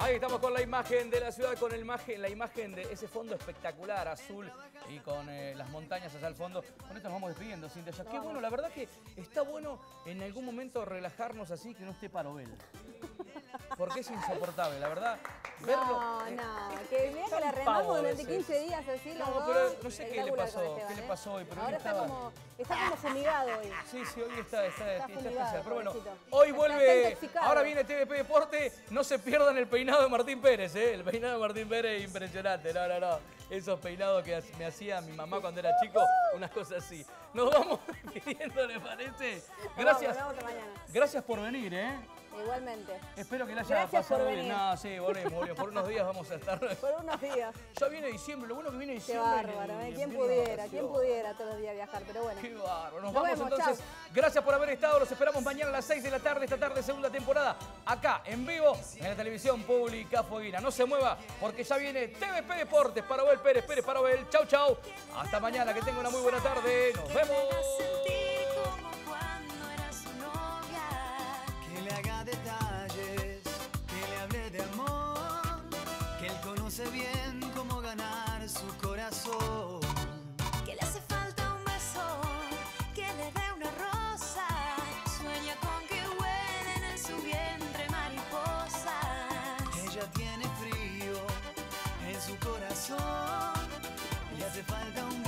Ahí estamos con la imagen de la ciudad, con el imagen, la imagen de ese fondo espectacular, azul, y con eh, las montañas allá al fondo. Con esto nos vamos despidiendo, Cintia. Ya. Qué bueno, la verdad que está bueno en algún momento relajarnos así, que no esté Parobel. Porque es insoportable, la verdad. Verlo, No, no, que la remamos durante veces. 15 días así, los No, pero no sé qué le pasó, qué le ¿eh? pasó hoy, pero hoy Ahora está estaba- como, está como fumigado hoy. Sí, sí, hoy está, está, está especial. Pero bueno, hoy vuelve, ahora viene TVP Deporte, no se pierdan el peinado de Martín Pérez, ¿eh? El peinado de Martín Pérez es impresionante, no, no, no. Esos peinados que me hacía mi mamá cuando era chico, unas cosas así. Nos vamos despidiendo, ¿le parece? Gracias, Nos vemos hasta mañana. gracias por venir, ¿eh? Igualmente. Espero que la haya Gracias por pasado bien. venir. No, sí, volvemos, volvemos. Por unos días vamos a estar. Por unos días. Ya viene diciembre, lo bueno que viene Qué diciembre. bárbaro, y ¿eh? el ¿Quién pudiera? ¿Quién pudiera todos los días viajar? Pero bueno. Qué bárbaro. Nos, Nos vamos vemos, entonces. Gracias por haber estado. Los esperamos mañana a las 6 de la tarde, esta tarde, segunda temporada, acá en vivo, en la televisión pública Fueguina. No se mueva, porque ya viene TVP Deportes para Abel Pérez, Pérez para Abel. Chau, chau. Hasta mañana, que tenga una muy buena tarde. Nos vemos. Corazón. Que le hace falta un beso, que le dé una rosa. Sueña con que huelen en su vientre mariposas. Ella tiene frío en su corazón, le hace falta un beso,